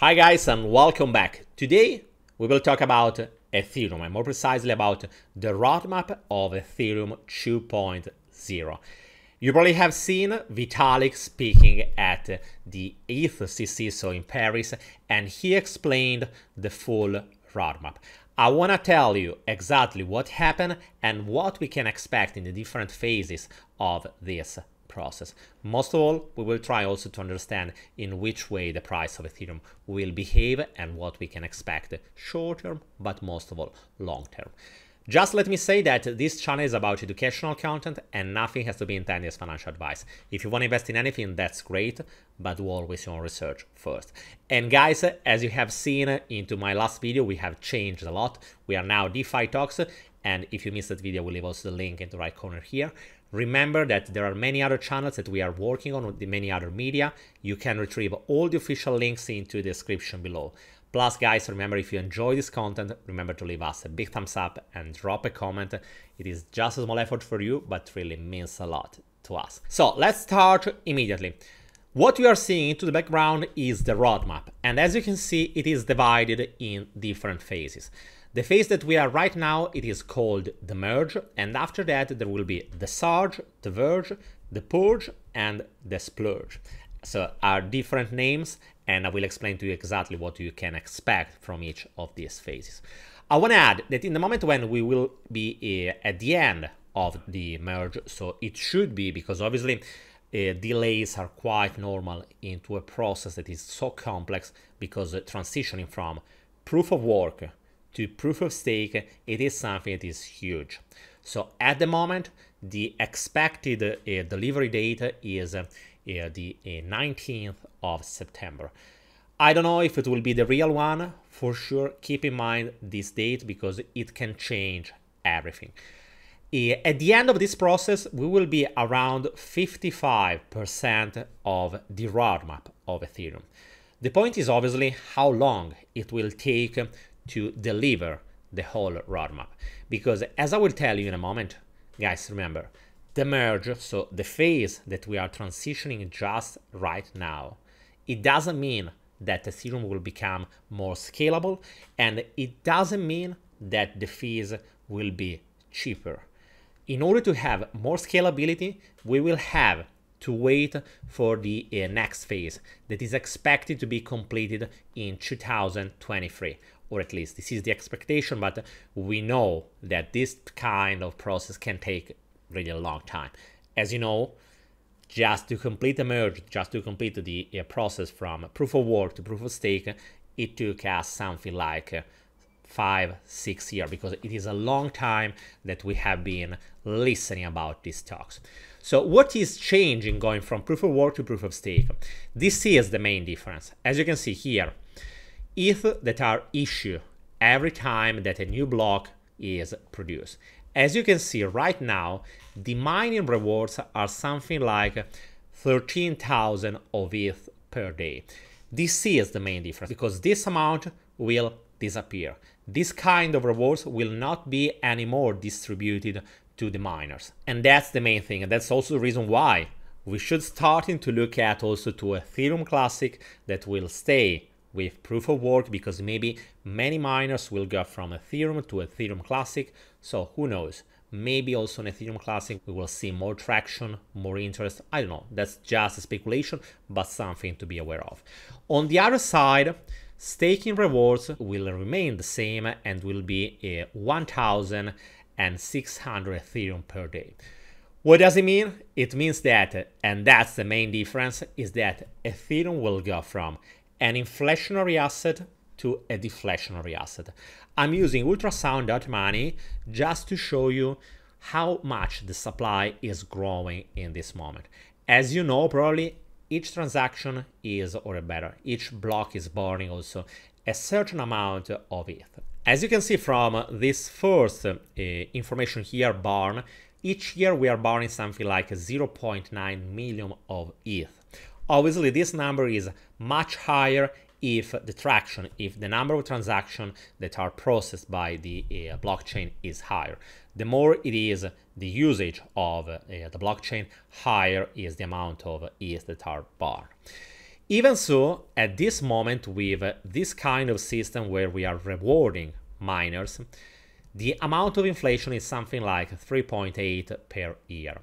Hi guys and welcome back. Today we will talk about Ethereum and more precisely about the roadmap of Ethereum 2.0. You probably have seen Vitalik speaking at the ETHCC, so in Paris, and he explained the full roadmap. I want to tell you exactly what happened and what we can expect in the different phases of this process. Most of all, we will try also to understand in which way the price of Ethereum will behave and what we can expect short term, but most of all long term. Just let me say that this channel is about educational content and nothing has to be intended as financial advice. If you want to invest in anything, that's great, but do always your own research first. And guys, as you have seen into my last video, we have changed a lot. We are now DeFi Talks, and if you missed that video, we'll leave also the link in the right corner here. Remember that there are many other channels that we are working on with many other media. You can retrieve all the official links into the description below. Plus, guys, remember if you enjoy this content, remember to leave us a big thumbs up and drop a comment. It is just a small effort for you, but really means a lot to us. So let's start immediately. What we are seeing into the background is the roadmap, and as you can see, it is divided in different phases. The phase that we are right now, it is called the merge, and after that there will be the surge, the verge, the purge, and the splurge. So are different names, and I will explain to you exactly what you can expect from each of these phases. I want to add that in the moment when we will be uh, at the end of the merge, so it should be, because obviously uh, delays are quite normal into a process that is so complex, because uh, transitioning from proof of work to proof of stake, it is something that is huge. So at the moment, the expected uh, delivery date is uh, the 19th of September. I don't know if it will be the real one. For sure, keep in mind this date because it can change everything. Uh, at the end of this process, we will be around 55% of the roadmap of Ethereum. The point is obviously how long it will take to deliver the whole roadmap. Because as I will tell you in a moment, guys, remember, the merge, so the phase that we are transitioning just right now, it doesn't mean that Ethereum will become more scalable, and it doesn't mean that the fees will be cheaper. In order to have more scalability, we will have to wait for the uh, next phase that is expected to be completed in 2023 or at least this is the expectation, but we know that this kind of process can take really a long time. As you know, just to complete a merge, just to complete the uh, process from proof of work to proof of stake, it took us something like uh, five, six years because it is a long time that we have been listening about these talks. So what is changing going from proof of work to proof of stake? This is the main difference. As you can see here, ETH that are issued every time that a new block is produced. As you can see right now, the mining rewards are something like 13,000 of ETH per day. This is the main difference because this amount will disappear. This kind of rewards will not be anymore distributed to the miners. And that's the main thing. And that's also the reason why we should starting to look at also to Ethereum Classic that will stay with proof of work because maybe many miners will go from Ethereum to Ethereum Classic. So who knows? Maybe also in Ethereum Classic we will see more traction, more interest. I don't know. That's just a speculation, but something to be aware of. On the other side, staking rewards will remain the same and will be uh, a 1,600 Ethereum per day. What does it mean? It means that, and that's the main difference, is that Ethereum will go from an inflationary asset to a deflationary asset. I'm using ultrasound.money just to show you how much the supply is growing in this moment. As you know, probably each transaction is, or better, each block is burning also a certain amount of ETH. As you can see from this first uh, information here, burn, each year we are burning something like 0.9 million of ETH. Obviously, this number is much higher if the traction, if the number of transactions that are processed by the uh, blockchain is higher. The more it is the usage of uh, the blockchain, higher is the amount of ETH that are bar. Even so, at this moment, with this kind of system where we are rewarding miners, the amount of inflation is something like 3.8 per year.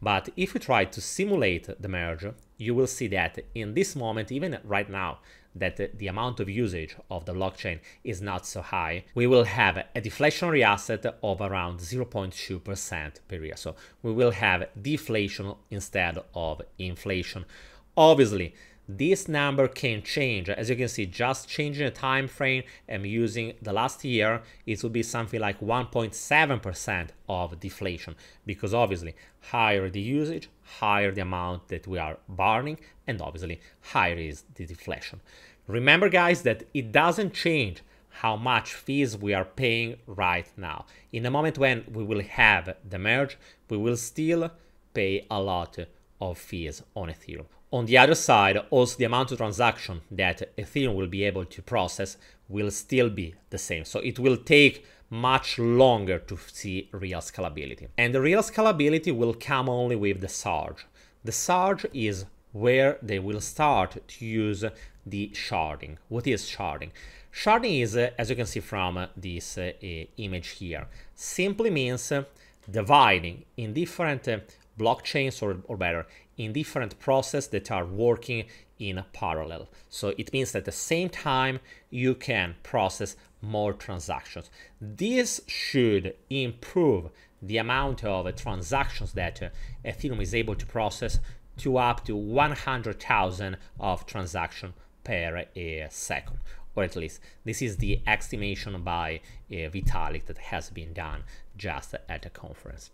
But if we try to simulate the merge, you will see that in this moment, even right now, that the amount of usage of the blockchain is not so high, we will have a deflationary asset of around 0.2% per year. So we will have deflation instead of inflation. Obviously, this number can change. As you can see just changing the time frame and using the last year it will be something like 1.7% of deflation. Because obviously higher the usage higher the amount that we are burning and obviously higher is the deflation. Remember guys that it doesn't change how much fees we are paying right now. In the moment when we will have the merge we will still pay a lot of fees on ethereum on the other side, also the amount of transaction that Ethereum will be able to process will still be the same. So it will take much longer to see real scalability. And the real scalability will come only with the Surge. The Surge is where they will start to use the sharding. What is sharding? Sharding is, uh, as you can see from uh, this uh, image here, simply means dividing in different blockchains or, or better in different processes that are working in parallel. So it means that at the same time you can process more transactions. This should improve the amount of transactions that uh, Ethereum is able to process to up to 100,000 of transaction per second or at least this is the estimation by uh, Vitalik that has been done just at a conference.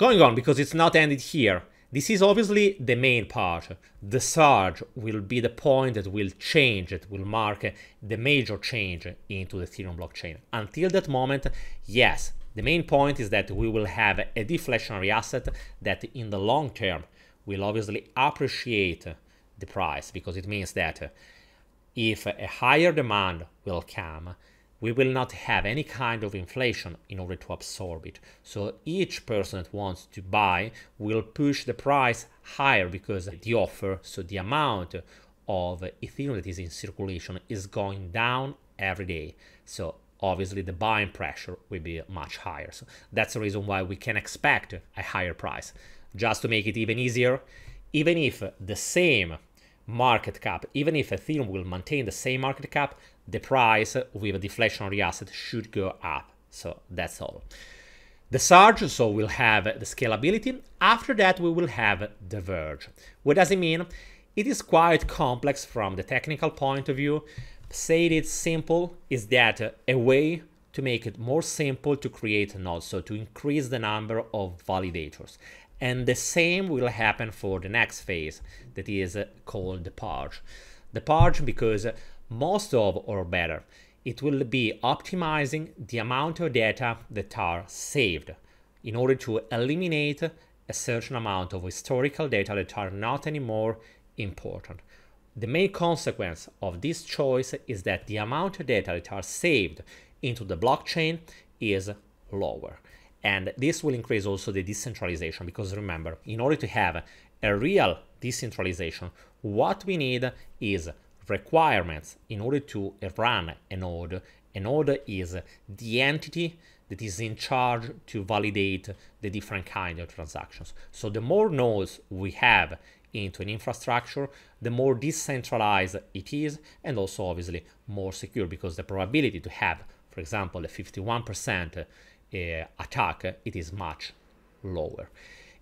Going on, because it's not ended here, this is obviously the main part. The surge will be the point that will change, it will mark the major change into the Ethereum blockchain. Until that moment, yes, the main point is that we will have a deflationary asset that in the long term will obviously appreciate the price because it means that if a higher demand will come, we will not have any kind of inflation in order to absorb it. So each person that wants to buy will push the price higher because the offer, so the amount of Ethereum that is in circulation is going down every day. So obviously the buying pressure will be much higher. So that's the reason why we can expect a higher price. Just to make it even easier, even if the same market cap, even if Ethereum will maintain the same market cap, the price with a deflationary asset should go up. So that's all. The surge, so we'll have the scalability. After that, we will have the verge. What does it mean? It is quite complex from the technical point of view. Say it simple is that a way to make it more simple to create nodes, so to increase the number of validators. And the same will happen for the next phase that is called the purge. The purge because most of or better, it will be optimizing the amount of data that are saved in order to eliminate a certain amount of historical data that are not anymore important. The main consequence of this choice is that the amount of data that are saved into the blockchain is lower. And this will increase also the decentralization because remember, in order to have a real decentralization, what we need is requirements in order to run a node. A node is the entity that is in charge to validate the different kind of transactions. So the more nodes we have into an infrastructure, the more decentralized it is, and also obviously more secure because the probability to have, for example, a 51% uh, attack, it is much lower.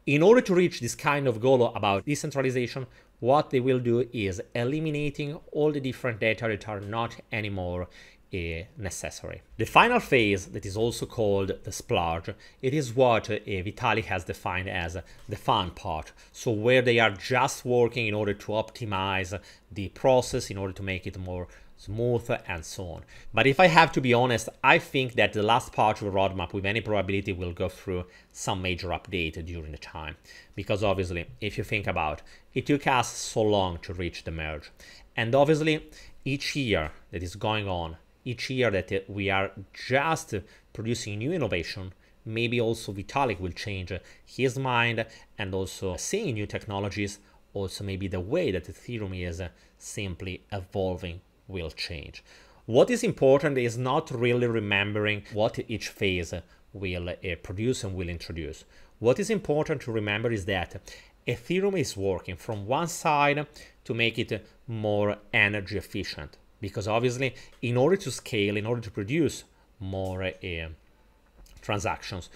In order to reach this kind of goal about decentralization, what they will do is eliminating all the different data that are not anymore uh, necessary. The final phase that is also called the splurge, it is what uh, has defined as the fun part. So where they are just working in order to optimize the process in order to make it more smooth and so on. But if I have to be honest, I think that the last part of the roadmap with any probability will go through some major update during the time. Because obviously, if you think about it took us so long to reach the merge. And obviously, each year that is going on, each year that we are just producing new innovation, maybe also Vitalik will change his mind and also seeing new technologies also maybe the way that Ethereum is uh, simply evolving will change. What is important is not really remembering what each phase will uh, produce and will introduce. What is important to remember is that Ethereum is working from one side to make it more energy efficient because obviously in order to scale, in order to produce more uh, transactions,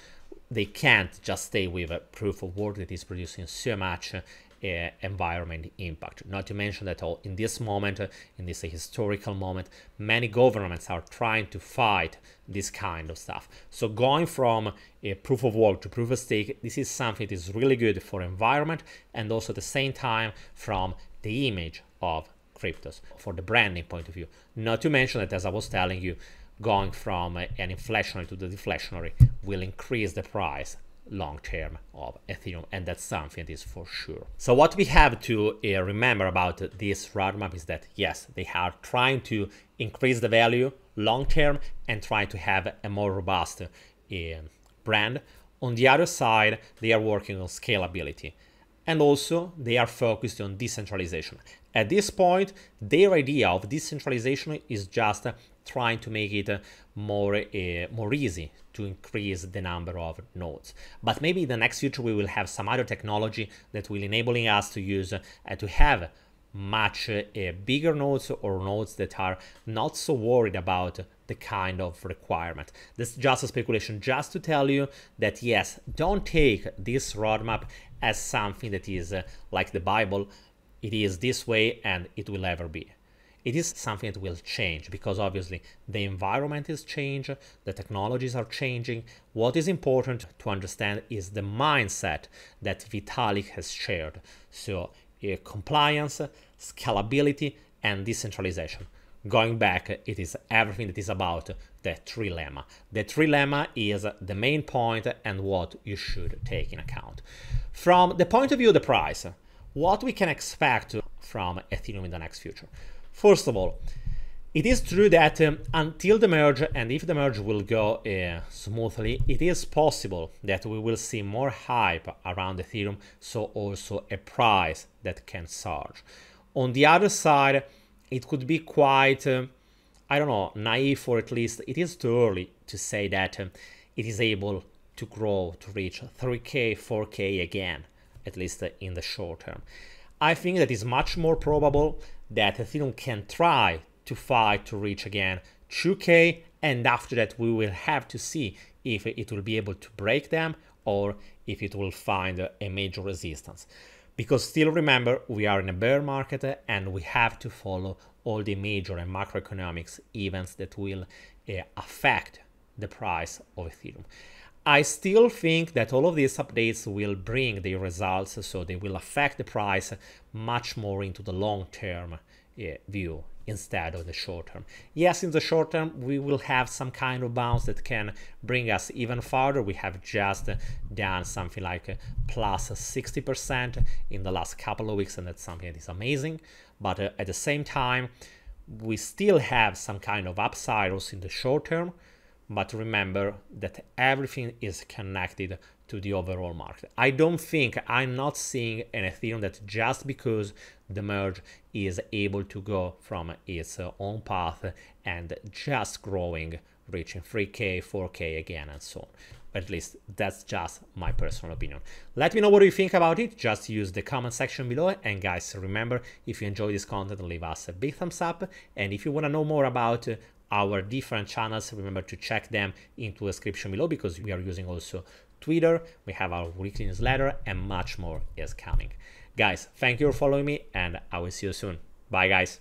they can't just stay with a proof of work that is producing so much uh, environment impact. Not to mention that all, in this moment, uh, in this historical moment, many governments are trying to fight this kind of stuff. So going from a proof of work to proof of stake, this is something that is really good for environment and also at the same time from the image of cryptos, for the branding point of view. Not to mention that, as I was telling you, going from an inflationary to the deflationary will increase the price long term of Ethereum, and that's something that is for sure. So what we have to uh, remember about this roadmap is that yes, they are trying to increase the value long term and trying to have a more robust uh, brand. On the other side, they are working on scalability. And also, they are focused on decentralization. At this point, their idea of decentralization is just trying to make it more uh, more easy to increase the number of nodes. But maybe in the next future we will have some other technology that will enabling us to use uh, to have much uh, bigger nodes or nodes that are not so worried about the kind of requirement. This is just a speculation, just to tell you that yes, don't take this roadmap as something that is uh, like the Bible. It is this way and it will ever be it is something that will change because obviously the environment is changing, the technologies are changing. What is important to understand is the mindset that Vitalik has shared. So uh, compliance, scalability, and decentralization. Going back, it is everything that is about the trilemma. The trilemma is the main point and what you should take in account. From the point of view of the price, what we can expect from Ethereum in the next future. First of all, it is true that um, until the merge, and if the merge will go uh, smoothly, it is possible that we will see more hype around Ethereum, so also a price that can surge. On the other side, it could be quite, uh, I don't know, naive, or at least it is too early to say that um, it is able to grow to reach 3K, 4K again, at least uh, in the short term. I think that is much more probable that Ethereum can try to fight to reach again 2K, and after that we will have to see if it will be able to break them or if it will find a major resistance. Because still remember, we are in a bear market and we have to follow all the major and macroeconomics events that will uh, affect the price of Ethereum. I still think that all of these updates will bring the results, so they will affect the price much more into the long term uh, view instead of the short term. Yes, in the short term, we will have some kind of bounce that can bring us even farther. We have just done something like plus 60% in the last couple of weeks, and that's something that is amazing. But uh, at the same time, we still have some kind of upside also in the short term but remember that everything is connected to the overall market. I don't think I'm not seeing an Ethereum that just because the merge is able to go from its own path and just growing, reaching 3K, 4K again, and so on. At least that's just my personal opinion. Let me know what you think about it. Just use the comment section below. And guys, remember, if you enjoy this content, leave us a big thumbs up. And if you want to know more about our different channels. Remember to check them into the description below because we are using also Twitter, we have our weekly newsletter, and much more is coming. Guys, thank you for following me, and I will see you soon. Bye, guys.